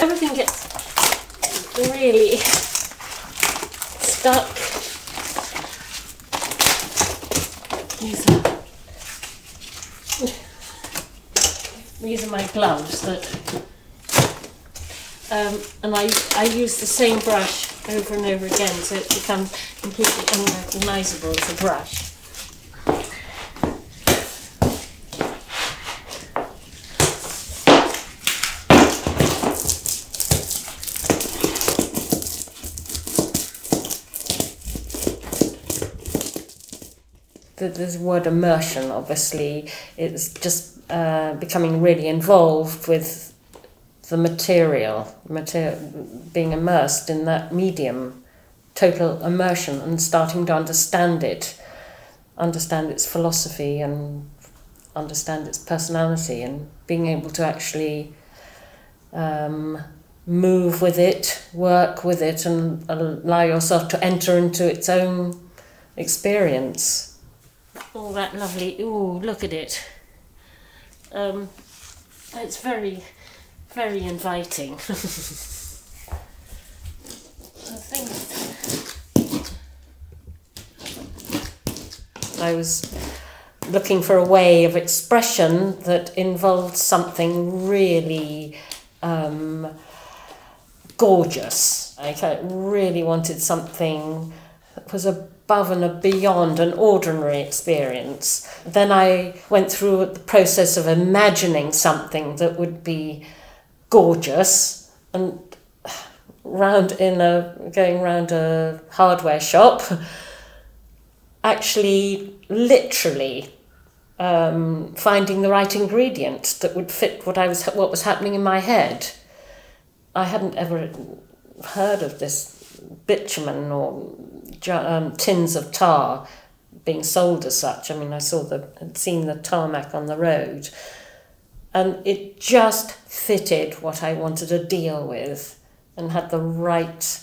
everything gets really stuck. These are, these are my gloves that, um, and I, I use the same brush over and over again so it becomes completely unrecognisable as a brush. The, this word immersion obviously. It's just uh, becoming really involved with the material, material being immersed in that medium. Total immersion and starting to understand it. Understand its philosophy and understand its personality and being able to actually um, move with it work with it and allow yourself to enter into its own experience all that lovely. Ooh, look at it. Um, it's very, very inviting. I think I was looking for a way of expression that involved something really um, gorgeous. I really wanted something that was a above and beyond an ordinary experience. Then I went through the process of imagining something that would be gorgeous and round in a going round a hardware shop actually literally um, finding the right ingredient that would fit what I was what was happening in my head. I hadn't ever heard of this bitumen or um, tins of tar being sold as such. I mean, I saw the had seen the tarmac on the road, and it just fitted what I wanted to deal with, and had the right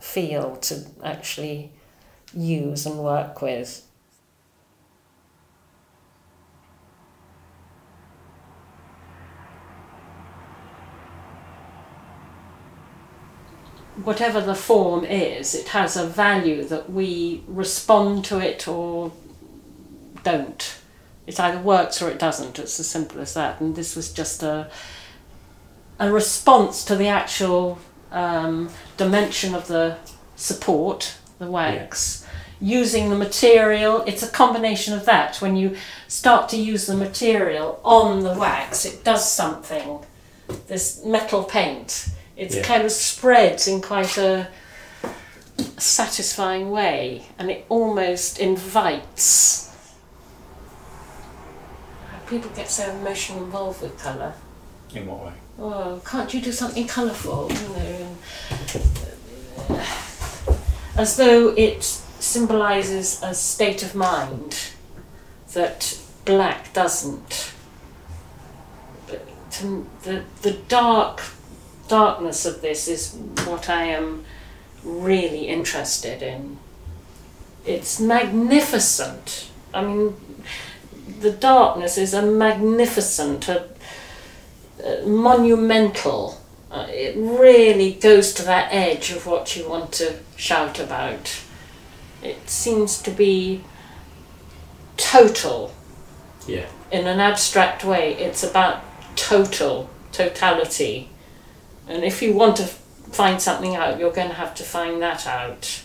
feel to actually use and work with. Whatever the form is, it has a value that we respond to it or don't. It either works or it doesn't. It's as simple as that. And this was just a a response to the actual um, dimension of the support, the wax. Yeah. Using the material, it's a combination of that. When you start to use the material on the wax, it does something. This metal paint it yeah. kind of spreads in quite a satisfying way and it almost invites. People get so emotionally involved with colour. In what way? Oh, can't you do something colourful? You know, and, uh, as though it symbolises a state of mind that black doesn't. But the, the dark darkness of this is what I am really interested in. It's magnificent. I mean, the darkness is a magnificent, a, a monumental. Uh, it really goes to that edge of what you want to shout about. It seems to be total. Yeah. In an abstract way, it's about total, totality. And if you want to find something out, you're going to have to find that out.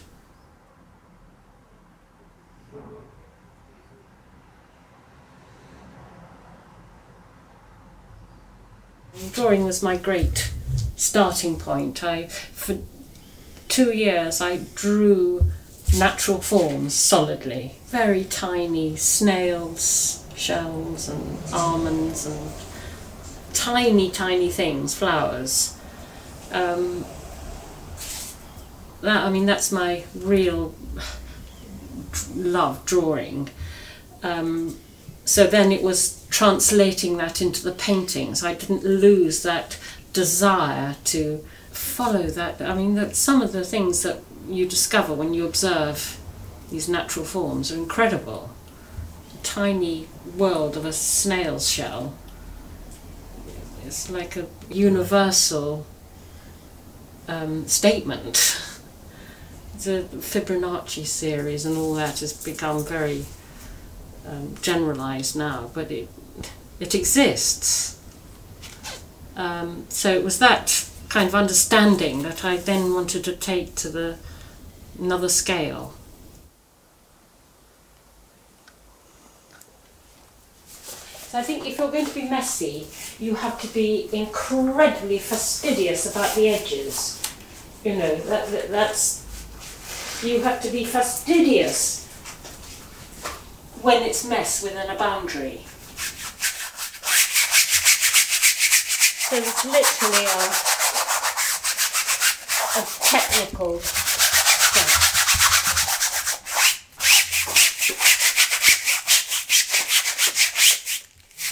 Drawing was my great starting point. I, for two years, I drew natural forms solidly. Very tiny snails, shells, and almonds, and tiny, tiny things, flowers. Um, that I mean, that's my real love drawing. Um, so then it was translating that into the paintings. I didn't lose that desire to follow that. I mean, that some of the things that you discover when you observe these natural forms are incredible. A tiny world of a snail's shell. It's like a universal um, statement. The Fibonacci series and all that has become very um, generalized now, but it it exists. Um, so it was that kind of understanding that I then wanted to take to the another scale. So I think if you're going to be messy, you have to be incredibly fastidious about the edges. You know, that, that that's you have to be fastidious when it's mess within a boundary. So it's literally a, a technical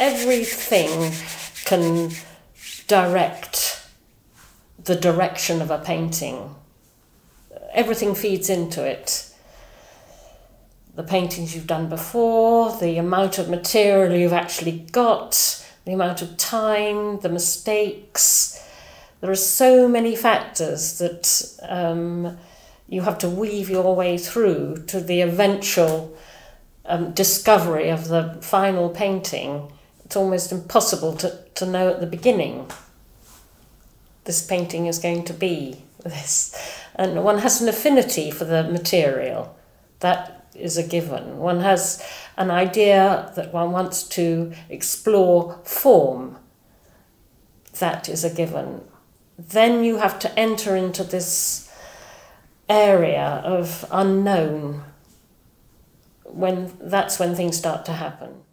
Everything can direct the direction of a painting. Everything feeds into it the paintings you've done before, the amount of material you've actually got, the amount of time, the mistakes. There are so many factors that um, you have to weave your way through to the eventual um, discovery of the final painting. It's almost impossible to, to know at the beginning this painting is going to be this. And one has an affinity for the material. That is a given. One has an idea that one wants to explore form. That is a given. Then you have to enter into this area of unknown when that's when things start to happen.